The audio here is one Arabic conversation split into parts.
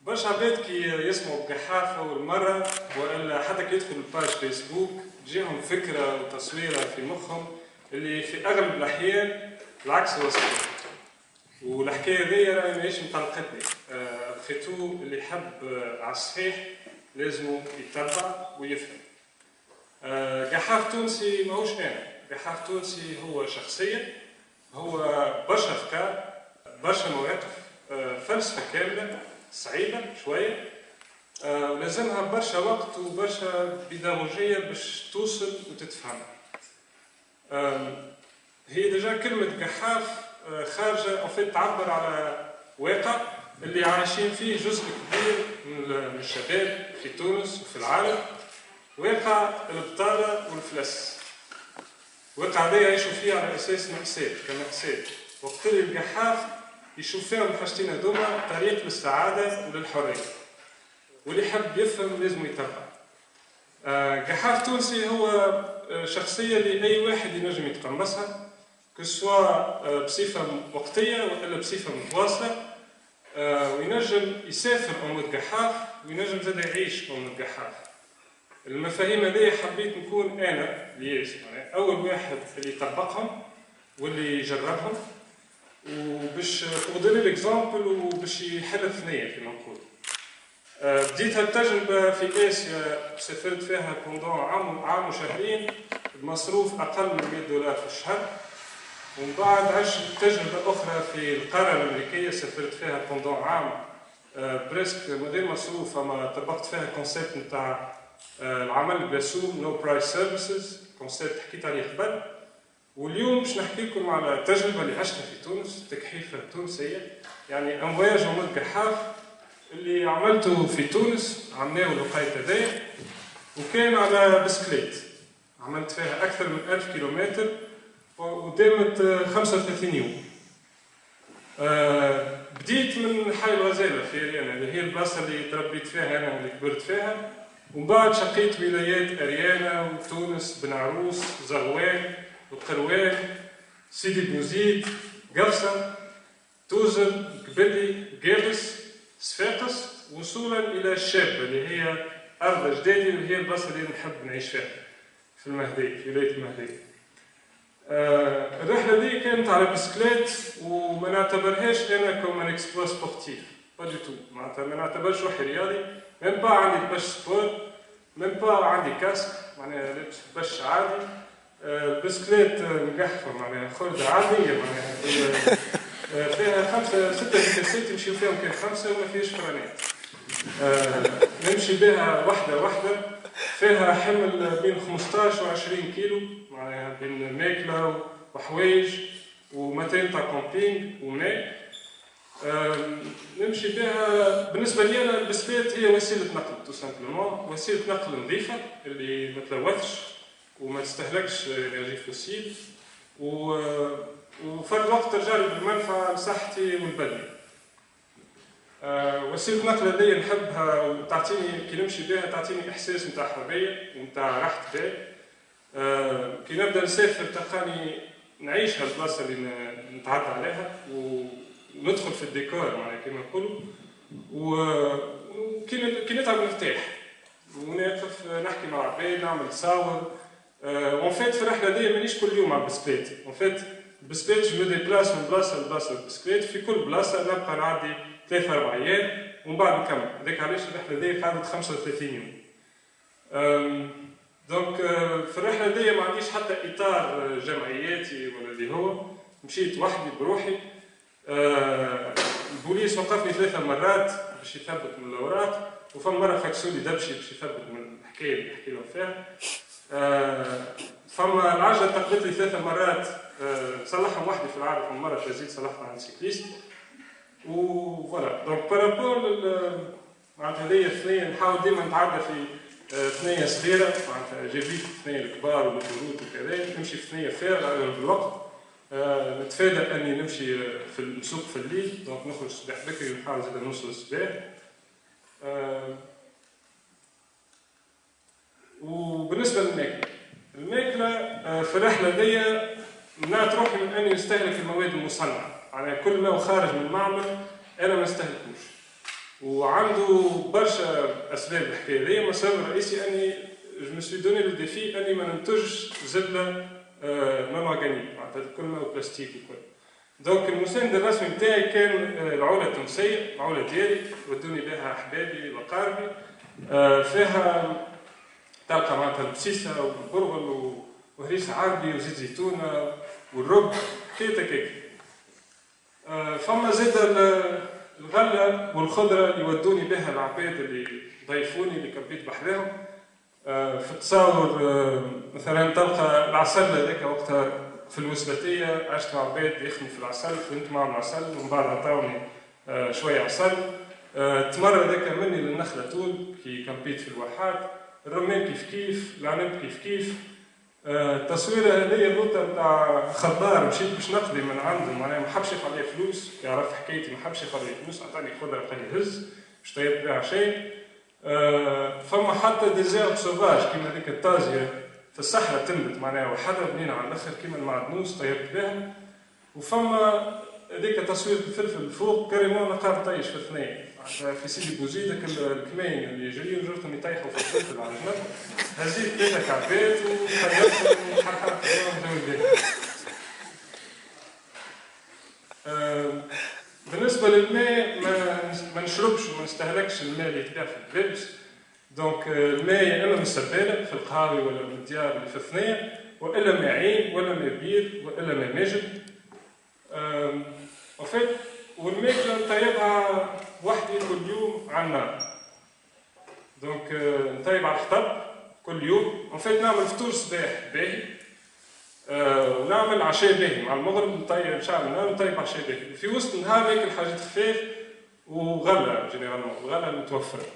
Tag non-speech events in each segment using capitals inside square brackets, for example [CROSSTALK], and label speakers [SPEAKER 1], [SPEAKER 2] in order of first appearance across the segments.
[SPEAKER 1] برشا عباد كي يسمعوا بقحافة والمرة وإلا حتى كي يدخلوا الباج فيسبوك تجيهم فكرة وتصويرة في مخهم اللي في أغلب الأحيان العكس هو صحيح والحكاية ذي راهي ماهيش مقلقتني آه، خيتو اللي يحب آه، على الصحيح لازم يتبع ويفهم. قحاف تونسي ماهوش أنا قحاف تونسي هو شخصية هو برشا أفكار برشا مواقف آه، فلسفة كاملة صعيبة شوية آه، ولازمها برشا وقت وبرشا بيداغوجية باش توصل وتتفهم. هي déjà كلمة قحاف آه، خارجة en fait تعبر على واقع اللي عايشين فيه جزء كبير من الشباب في تونس وفي العالم. واقع البطالة والفلس. واقع هذا يعيشوا فيه على أساس مأساة كمأساة. وقت اللي القحاف يشوف فيهم الحاجتين هذوما طريق للسعادة وللحرية. واللي يحب يفهم لازم يتبع آه، قحاف تونسي هو آه، شخصية اللي أي واحد ينجم يتقمصها كسوا بصفة وقتية وإلا بصفة متواصلة. آه، وينجم يسافر أم قحاف وينجم زاد يعيش أم قحاف المفاهيم هذه حبيت نكون أنا ليش يعني أول واحد اللي يطبقهم واللي يجربهم وباش تاخذ لي ال exemple وباش يحل ثنيه كما نقول. آه، بديت هالتجربة في آسيا سافرت فيها pendant عام عام وشهرين بمصروف أقل من 100 دولار في الشهر. ومن بعد عشت تجربة أخرى في القارة الأمريكية سافرت فيها pendant عام بريسك من غير مصروف أما طبقت فيها كونسيبت نتاع العمل البسوم نو برايس سيرفيسز كونسيبت حكيت عليه قبل. واليوم باش نحكي لكم على التجربة اللي عشتها في تونس تكحيفه تونسيه يعني ان فواياج اون قحاف اللي عملته في تونس عملناه الوقاية هذايا وكان على بسكليت. عملت فيها أكثر من 1000 كيلومتر ودامت آه، 35 يوم. آه، بديت من حي الغزاله في أريانا اللي هي البلاصة اللي تربيت فيها أنا واللي كبرت فيها. ومن بعد شقيت ولايات أريانا وتونس بن عروس زغوان وقروان سيدي بوزيد قفصة توزن قبلي قابس صفاقس وصولا إلى الشابه اللي هي أرض جدادي اللي هي البلاصة اللي نحب نعيش فيها في المهدي في ولاية المهدي. آه الرحلة دي كانت على بسكليت وما نعتبرهاش أنا comme un exploit sportif pas du tout معناتها ما نعتبرش روحي رياضي même pas عندي باش sport même pas عندي casque معناها لابس باش عادي بسكليت مقحفه معناها خردة عادية معناها فيها خمسة ستة فيتاسات يمشيو فيهم كان خمسة وما فيهاش فرانات نمشي بها واحدة واحدة فيها حمل بين 15 و 20 كيلو معناها بين ماكلة وحوايج و tente تاع camping وماء نمشي بها بالنسبة لي أنا البسكليت هي وسيلة نقل tout simplement وسيلة نقل نظيفة اللي ما تلوثش وما تستهلكش énergie fossile و... وفي الوقت ترجع لي بالمنفعة لصحتي والبدني. أه وسيلة نقل هذه نحبها وتعطيني كي نمشي بها تعطيني إحساس نتاع حرية ونتاع راحة بال. أه كي نبدأ نسافر تلقاني نعيش هالبلاصه اللي نتعدى عليها وندخل في الديكور معناها كما نقولوا. وكي نتعب نرتاح. ونقف نحكي مع عباد نعمل تصاور en fait في الرحلة دي مانيش كل يوم على البسكليت. en fait البسكليت je déplace من بلاصة لبلاصة البسكليت. في كل بلاصة نبقى نعدي ثلاثة أربع أيام. ومن بعد نكمل. هذاك علاش الرحلة دي قعدت 35 يوم. donc آه، في الرحلة دي ما عنديش حتى إطار آه، جمعياتي ولا اللي هو. مشيت وحدي بروحي. البوليس وقفني ثلاثة مرات باش يثبت من الأوراق وفما مرة فركسوا لي دبشي باش يثبت من الحكاية اللي نحكي لهم فيها. آه، فما العجلة تقبت لي ثلاثة مرات آه، صلحهم وحدي في العادة فما مرة تزيد صلحها عند cycliste. و voilà donc par rapport معناتها هذيا الثنية نحاول ديما نتعدى في آه، ثنية صغيرة. معناتها j'évite الثنية الكبار والخروج وكذا نمشي في ثنية فارغة أغلب الوقت. آه، نتفادى أني نمشي آه، في السوق في الليل donc نخرج الصباح بكري ونحاول زاد نوصل الصباح. آه، وبالنسبة للماكلة الماكلة آه، في الرحلة دي منعت روحي من أني نستهلك المواد المصنعة. يعني كل ما هو خارج من المعمل أنا ما نستهلكوش. وعنده برشا أسباب الحكاية هذه ما السبب الرئيسي أني je me suis donné le défi أني ما ننتجش زبلة non organique معناتها كل ما هو بلاستيك وكل donc المساند الرسمي نتاعي كان العولة التونسية العولة ديالي ودوني بها أحبابي وأقاربي فيها تلقى معناتها البسيسة والبرغل وهريس عربي وزيت زيتونة والرب هكاك آه، فما زاد الغلة والخضرة اللي ودوني بها العباد اللي ضيفوني اللي كبيت بحذاهم في التصاور مثلا تلقى العسل هذاك وقتها في الوسلاتية عشت مع عباد يخدموا في العسل خدمت معهم العسل ومن بعد عطاوني آه، شوية عسل. آه، تمر هذاك مني للنخلة طول كي كمبيت في الواحات الرمان كيف كيف العنب كيف كيف. آه، التصويره هذه بوطه نتاع خضار مشيت باش نقضي من عنده معناها ما حبش ياخذ عليا فلوس يعرف حكايتي ما حبش ياخذ عليا فلوس عطاني خضرة قال هز باش طيب بها شيء. فما حتى desserts sauvages كيما هذيك الطازيه في الصحراء تنبت معناها وحده بنينه على الآخر كيما المعدنوس طيرت بها وفما هذيك تصوير الفلفل الفوق كريمون نقار طيش في الاثنين في سيدي بوزيد الكمين اللي يجري جرتهم يطيحوا في الفلفل على جنب هزيت ثلاثة كعبات وخيرتهم وحرحرت بالنسبة للماء ما نشربش وما نستهلكش الماء اللي يتباع في البلبس donc الماء يا إما من السباله في القهاوي ولا من الديار اللي في الثنيه وإلا ماء عين ولا ماء بير وإلا ماء ماجل en fait والماكله نطيبها وحدي كل يوم على النار. donc نطيب على الحطب كل يوم. en fait نعمل فطور صباح باهي. ونعمل عشاء باهي مع المغرب نطيب نشعل النار نطيب عشاء باهي في وسط النهار ناكل حاجات خفاف وغله généralement الغله متوفره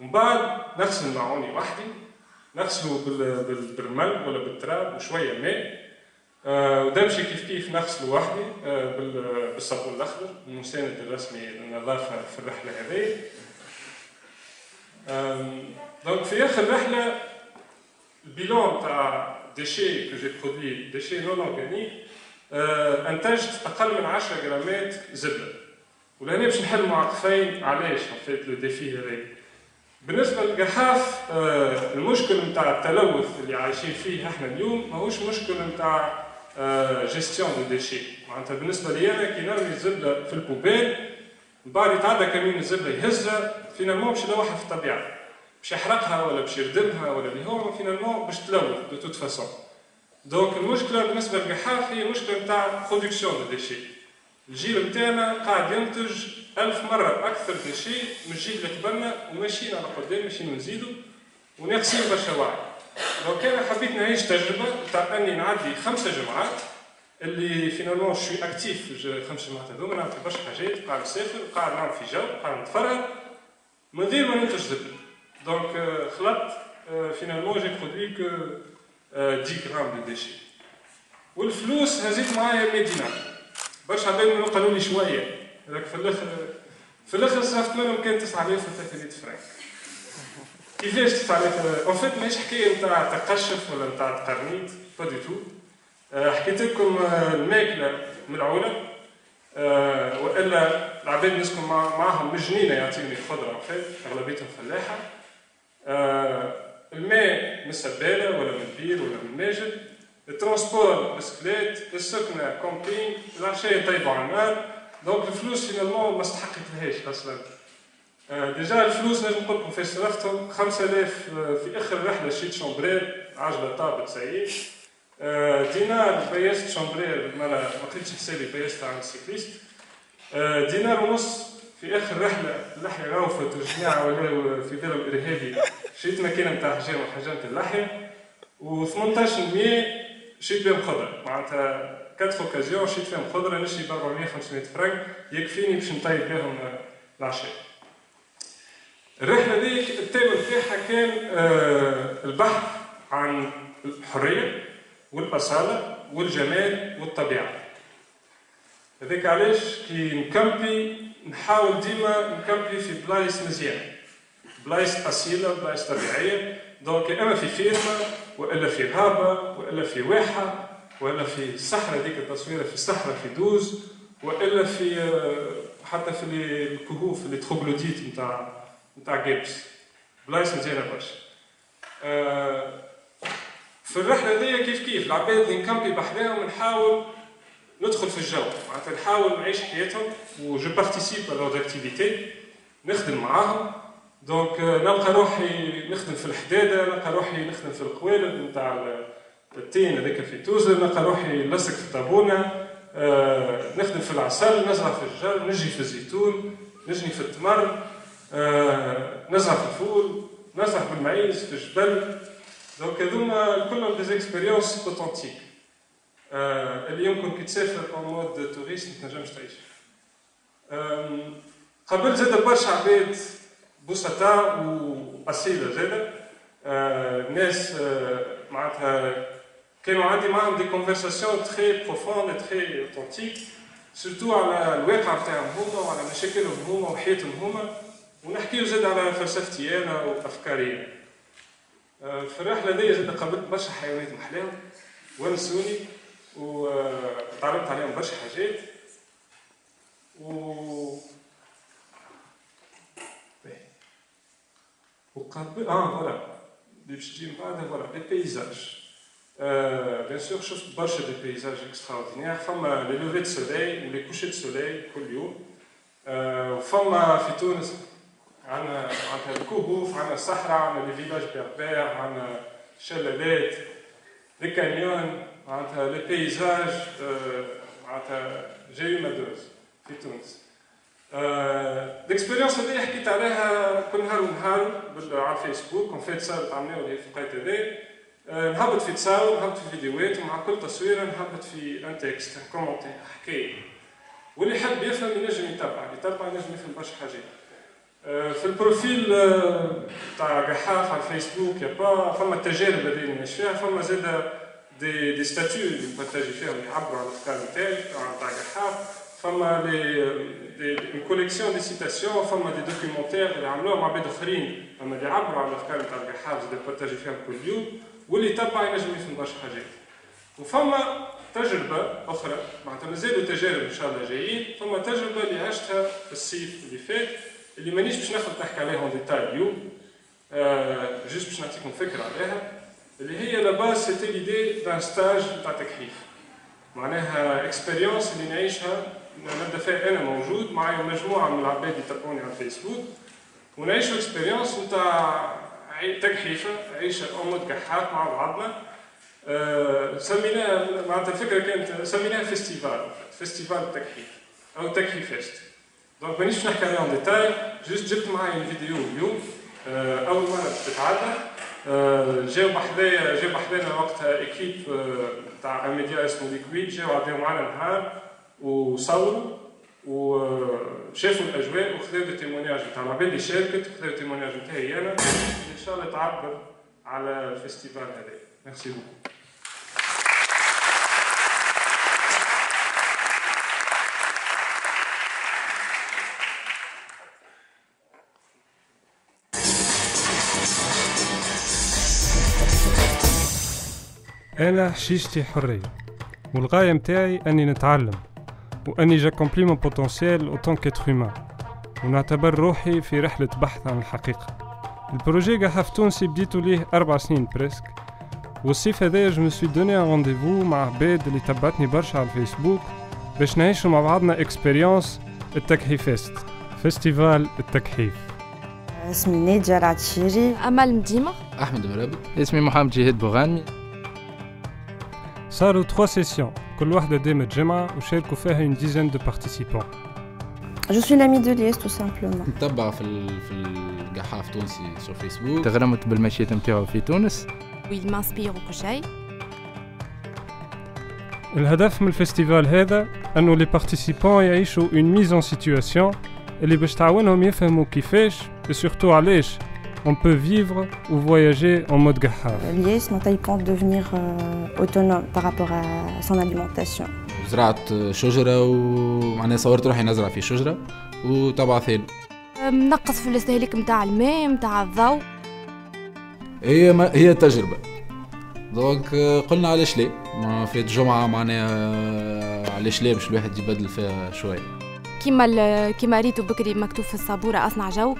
[SPEAKER 1] ومن بعد نغسل المعوني وحدي نغسله بالرمل ولا بالتراب وشوية ماء. أه ودبشي كيف كيف نغسله وحدي أه بالصابون الأخضر المساند الرسمي للنظافة في الرحلة هذه. donc في آخر الرحلة ال bilan تاع déchets que j'ai produit déchets non organiques انتجت أقل من 10 جرامات زبلة ولهنا باش نحل معقفين علاش حطيت le défi هذا بالنسبة للقحاف آه المشكل نتاع التلوث اللي عايشين فيه إحنا اليوم ماهوش مشكل نتاع gestion de déchets معناتها بالنسبة لي أنا كي نرمي الزبلة في ال poubelle من بعد يتعدى كميون الزبلة يهزها finalement باش يلوحها في الطبيعة. باش يحرقها ولا باش يردمها ولا اللي هو finalement باش تلوث de toute façon donc المشكلة بالنسبة للقحاف هي مشكلة نتاع production de déchets الجيل نتاعنا قاعد ينتج ألف مرة أكثر déchets من الجيل اللي قبلنا وماشيين على قدام ماشيين نزيدوا وناقصين برشا وعي لو كان حبيت نعيش تجربة تاع أني نعدي خمسة جمعات اللي finalement je suis actif في خمس جمعات هذوما نعمل برشا حاجات قاعد نسافر قاعد نعمل في جو قاعد نتفرج من غير ما ننتج زبلة donc خلطت finalement j'ai produit que 10 grammes de déchets والفلوس هزيت معايا 100 دينار برشا عباد قالوا لي شوية هذاك في الآخر في الآخر صرفت منهم كان 9300 فرانك كيفاش 9000 en fait ماهيش حكايه نتاع تقشف ولا نتاع تقرنيط pas du tout حكيت لكم الماكله ملعونه أه والا العباد نسكن معاهم من جنينه يعطيوني خضره en fait اغلبيتهم فلاحه أه الماء من السباله ولا من البير ولا من الماجل ال transport بسكليت السكنه camping العشاء يطيبوا على النار donc الفلوس finalement ما استحقتلهاش أصلا déjà الفلوس نجم نقول لكم فاش صرفتهم 5000 في آخر رحلة شريت chambre à air عجله طابت سيء دينار بيست شومبرير ما قلتش حسابي بيست عن السيكليست. دينار ونص في آخر رحلة اللحية روفت والجماعه ولاو في بالهم ارهابي شريت ماكينة نتاع حجام وحجامه اللحية. و18% شريت بهم خضرة. معناتها كات أوكازيون شريت فيهم خضرة نشري ب 400 500 فرنك يكفيني باش نطيب بهم العشاء. الرحلة ديك التيم نتاعها كان آه البحث عن الحرية والأصالة والجمال والطبيعة. هذاك علاش كي نكمبي نحاول ديما نكمبي في بلايص مزيانه بلايص اصيله بلايص طبيعيه donc اما في فيرما والا في غابه والا في واحه والا في الصحراء ديك التصويره في الصحراء في دوز والا في حتى في الكهوف اللي troglodytes نتاع نتاع جيبس بلايص مزيانه برشا في الرحله هذيا كيف كيف العباد اللي نكمبي بحذاهم نحاول ندخل في الجو. معناتها نحاول نعيش حياتهم و je participe leurs activités نخدم معاهم. donc نلقى روحي نخدم في الحداده نلقى روحي نخدم في القوالب نتاع الطين هذاك في توزر نلقى روحي نلصق في الطابونه آه نخدم في العسل نزرع في الجر نجي في الزيتون نجني في التمر آه نزرع في الفول نسرح في المعيز في الجبل. donc هذوما كلهم des expériences authentiques آه اللي يمكن تسافر en mode touriste ما تنجمش تعيش قبل زاد برشا عباد بسطاء واصيله زاده آه ناس معناتها كانوا عندي معاهم des conversations très profondes très authentiques surtout على الواقع نتاعهم هما وعلى مشاكلهم هما وحياتهم هما ونحكيو زاد على فلسفتي أنا وافكاري في الرحله دي زاد قابلت برشا حيوانات محلاهم ونسوني وتعرفت عليهم برشا حاجات و وقابل آه voilà. اللي باش تجي من بعد voilà. les paysages bien sûr شفت برشا des paysages extraordinaires فما les levers de soleil و les couchers de soleil كل يوم وفما في تونس عندنا عندنا الكهوف عندنا الصحراء عندنا les villages berbères عندنا شلالات les canyons معناتها les paysages معناتها جاي مدوز في تونس l'expérience هذه حكيت عليها كل نهار ونهار على الفيسبوك تصاور تعملوا لي في قاية هذا نهبط في تصاور نهبط في فيديوهات ومع كل تصويرة نهبط في un texte un commentaire حكاية واللي يحب يفهم ينجم يتبع يتبع ينجم يفهم برشا حاجات في ال profil تاع قحاف على الفيسبوك يا با فما التجارب اللي نعيش فيها فما زاد des des statuts اللي ن partager فيهم يعبروا على الافكار نتاعي تاع قحاف فما لي collection de citations فما des documentaires اللي عملوهم عباد اخرين اما اللي يعبروا على الافكار نتاع القحاف اللي partager فيهم كل يوم واللي يتبع ينجم يفهم برشا حاجات وفما تجربة أخرى معناتها مازالوا تجارب إن شاء الله جايين فما تجربة اللي عشتها في الصيف اللي فات اللي مانيش باش ناخذ نحكي عليها en détail اليوم آه juste باش نعطيكم فكرة عليها اللي هي la base c'était l'idée d'un stage نتاع تقحيف. معناها expérience اللي نعيشها نبدا فيها أنا موجود معايا مجموعة من العباد يتابعوني على الفيسبوك ونعيشوا expérience نتاع تقحيفة عيشة en mode قحاف مع بعضنا. أه سميناها معناتها الفكرة كانت سميناها festival festival التقحيف أو تقحيف donc مانيش نحكي عليهم détail juste جبت معايا الفيديو اليوم أه أول مرة تتعدى جاو بحذايا جاو بحذانا وقتها équipe تاع ميديا اسمه ليكويد جاو عداو معنا نهار وصوروا وشافوا الأجواء وخذوا des témoignages نتاع العباد اللي شاركت وخذوا témoignage نتاعي أنا. إن شاء الله تعبر على ال festival هذا merci beaucoup
[SPEAKER 2] أنا حشيشتي حرية والغاية متاعي أني نتعلم وأني j'accomplis mon potentiel en tant qu'être humain ونعتبر روحي في رحلة بحث عن الحقيقة. ال projet قحاف تونسي بديتو ليه أربع سنين presque والصيف هذايا je me suis donné un rendez-vous مع عباد اللي تبعتني برشا على الفيسبوك باش نعيشوا مع بعضنا expérience التقحيفست festival التقحيف.
[SPEAKER 3] اسمي نادية العتشيري
[SPEAKER 4] أمل مديمة.
[SPEAKER 5] أحمد مرابط.
[SPEAKER 6] اسمي محمد جهاد بوغاني.
[SPEAKER 2] صاروا 3 sessions كل واحدة دامت جمعة وشاركوا فيها une dizaine de participants.
[SPEAKER 3] Je suis l'amie de Lies tout simplement.
[SPEAKER 5] نتبع في ال... في القحاف تونسي sur فيسبوك
[SPEAKER 6] تغرمت بالمشيات نتاعو في تونس
[SPEAKER 4] و il m'inspire وكل شيء
[SPEAKER 2] الهدف من ال festival هذا أنه les participants يعيشوا une mise en situation. اللي باش تعاونهم يفهموا كيفاش et surtout علاش on peut vivre ou voyager en mode قحاف.
[SPEAKER 3] Lies, maintenant il compte devenir euh, autonome par rapport à son alimentation.
[SPEAKER 5] زرعت شجرة ومعناها صورت روحي نزرع في شجرة وتبع ثاني
[SPEAKER 4] نقص في الاستهلاك نتاع الماء نتاع الضوء.
[SPEAKER 5] هي ما هي تجربه دونك قلنا علاش لا ما في الجمعة معناها علاش لا باش الواحد يبدل فيها شوية.
[SPEAKER 4] كيما كيما ريتو بكري مكتوب في السبوره أصنع جوك.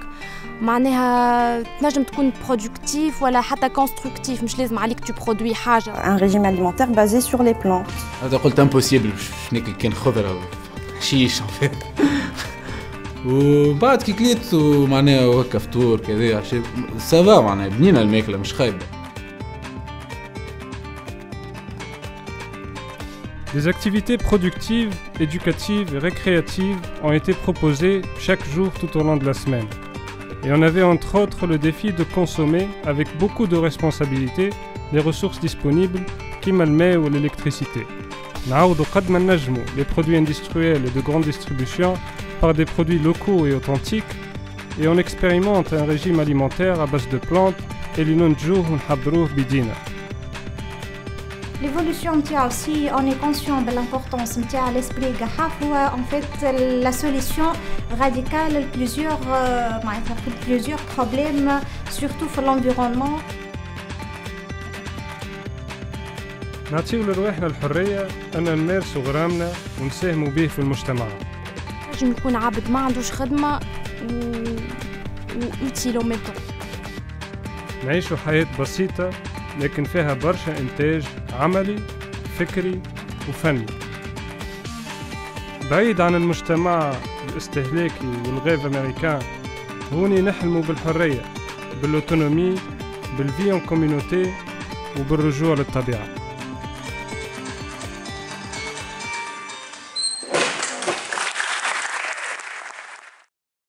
[SPEAKER 4] معناها تنجم تكون productif ولا حتى constructif مش لازم عليك tu produis حاجة.
[SPEAKER 3] Un régime alimentaire basé sur les plantes.
[SPEAKER 5] هذا قلت impossible ناكل كان خضرة حشيش en fait [LAUGHS] وبعد كي كليت معناها هكا فطور كذا عشان ça va معناها بنينه الماكلة مش خايبة.
[SPEAKER 1] Des activités productives, éducatives et récréatives ont été proposées chaque jour tout au long de la semaine. Et on avait entre autres le défi de consommer, avec beaucoup de responsabilité, les ressources disponibles, comme le lait ou l'électricité. les produits industriels et de grande distribution par des produits locaux et authentiques, et on expérimente un régime alimentaire à base de plantes et l'union de jour bidina.
[SPEAKER 7] L'évolution نتاعو est conscient de l'importance نتاع l'esprit قحاف هو en fait la solution radicale de plusieurs euh, معناتها plusieurs problèmes surtout في l'environnement.
[SPEAKER 1] نعطيو لرواحنا الحرية أن نمارسوا غرامنا ونساهموا به في المجتمع.
[SPEAKER 4] نجم يكون عبد ما عندوش خدمة و Au même
[SPEAKER 1] نعيشوا حياة بسيطة لكن فيها برشا إنتاج عملي فكري وفني. بعيد عن المجتمع الاستهلاكي وال rêve américain هوني نحلموا بالحرية بال autonomie بال vie en communauté وبالرجوع للطبيعة.